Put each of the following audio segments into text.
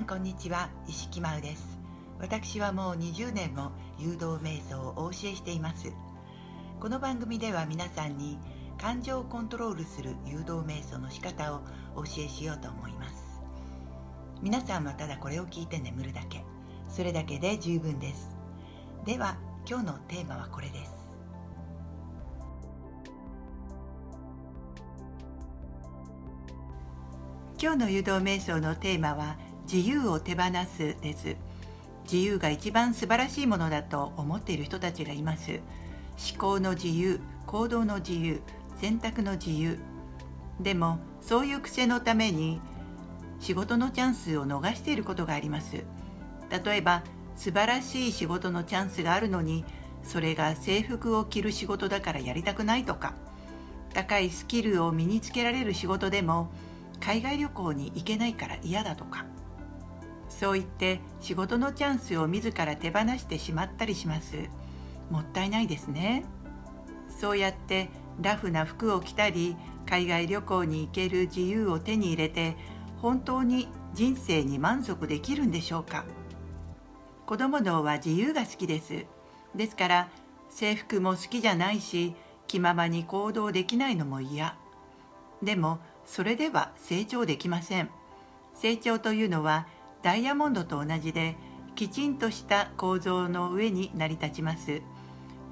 んこんにちは。石木真です。私はもう20年も誘導瞑想をお教えしています。この番組では皆さんに感情をコントロールする誘導瞑想の仕方をお教えしようと思います。皆さんはただこれを聞いて眠るだけ。それだけで十分です。では今日のテーマはこれです。今日の誘導瞑想のテーマは自由を手放すです。自由が一番素晴らしいものだと思っている人たちがいます。思考の自由行動の自由選択の自由。でもそういう癖のために仕事のチャンスを逃していることがあります。例えば素晴らしい仕事のチャンスがあるのにそれが制服を着る仕事だからやりたくないとか。高いスキルを身につけられる仕事でも海外旅行に行けないから嫌だとか。そう言って仕事のチャンスを自ら手放してしまったりします。もったいないですね。そうやってラフな服を着たり海外旅行に行ける自由を手に入れて本当に人生に満足できるんでしょうか。子供脳は自由が好きです。ですから制服も好きじゃないし気ままに行動できないのも嫌。でもそれでは成長できません。成長というのはダイヤモンドと同じできちんとした構造の上に成り立ちます。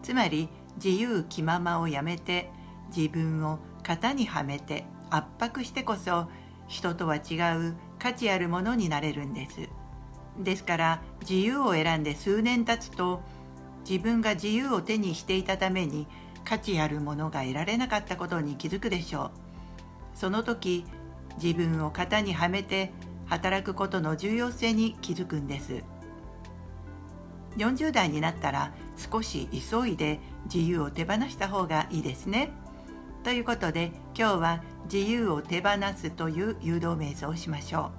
つまり自由気ままをやめて自分を型にはめて圧迫してこそ人とは違う価値あるものになれるんです。ですから自由を選んで数年経つと自分が自由を手にしていたために価値あるものが得られなかったことに気づくでしょう。その時自分を型にはめて働くことの重要性に気づくんです。40代になったら少し急いで自由を手放した方がいいですね。ということで今日は自由を手放すという誘導瞑想をしましょ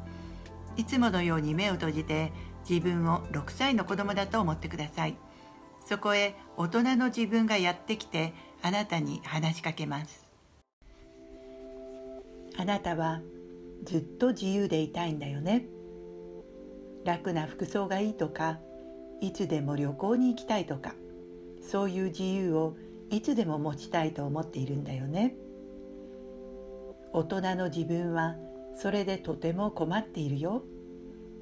う。いつものように目を閉じて自分を6歳の子供だと思ってください。そこへ大人の自分がやってきてあなたに話しかけます。あなたはずっと自由でいたいんだよね。楽な服装がいいとかいつでも旅行に行きたいとかそういう自由をいつでも持ちたいと思っているんだよね。大人の自分はそれでとても困っているよ。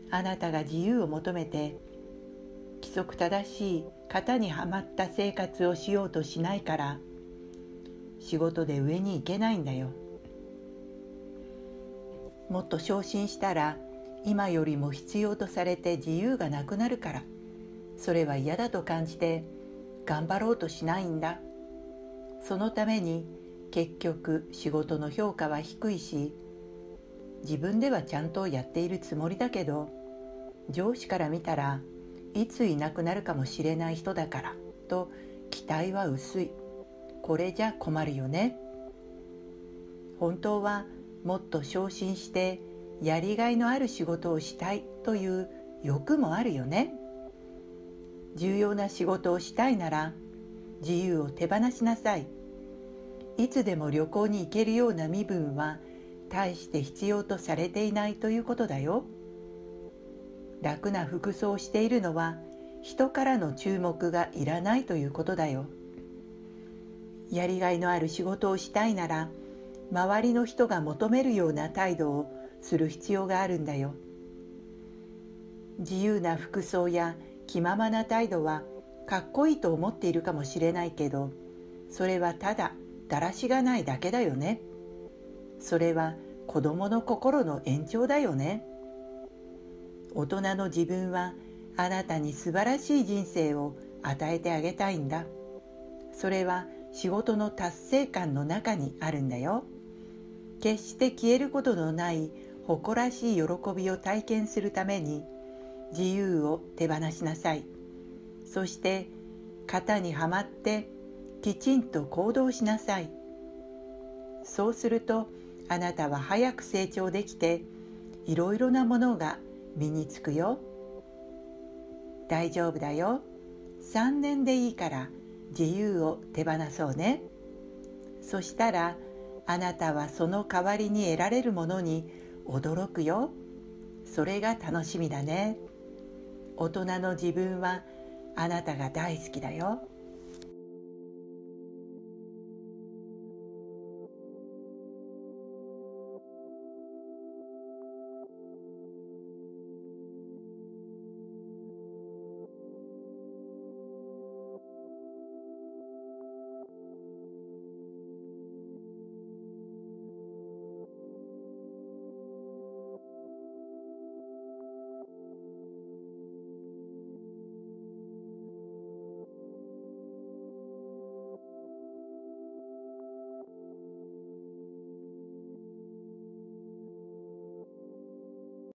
あなたが自由を求めて規則正しい型にはまった生活をしようとしないから仕事で上に行けないんだよ。もっと昇進したら今よりも必要とされて自由がなくなるから。それは嫌だと感じて頑張ろうとしないんだ。そのために結局仕事の評価は低いし自分ではちゃんとやっているつもりだけど上司から見たらいついなくなるかもしれない人だからと期待は薄い。これじゃ困るよね。本当はもっと昇進してやりがいのある仕事をしたいという欲もあるよね。重要な仕事をしたいなら自由を手放しなさい。いつでも旅行に行けるような身分は大して必要とされていないということだよ。楽な服装をしているのは人からの注目がいらないということだよ。やりがいのある仕事をしたいなら周りの人が求めるような態度をする必要があるんだよ。自由な服装や気ままな態度はかっこいいと思っているかもしれないけどそれはただだらしがないだけだよね。それは子供の心の延長だよね。大人の自分はあなたに素晴らしい人生を与えてあげたいんだ。それは仕事の達成感の中にあるんだよ。決して消えることのない誇らしい喜びを体験するために自由を手放しなさい。そして型にはまってきちんと行動しなさい。そうするとあなたは早く成長できていろいろなものが身につくよ。大丈夫だよ。3年でいいから自由を手放そうね。そしたらあなたはその代わりに得られるものに驚くよ。それが楽しみだね。大人の自分はあなたが大好きだよ。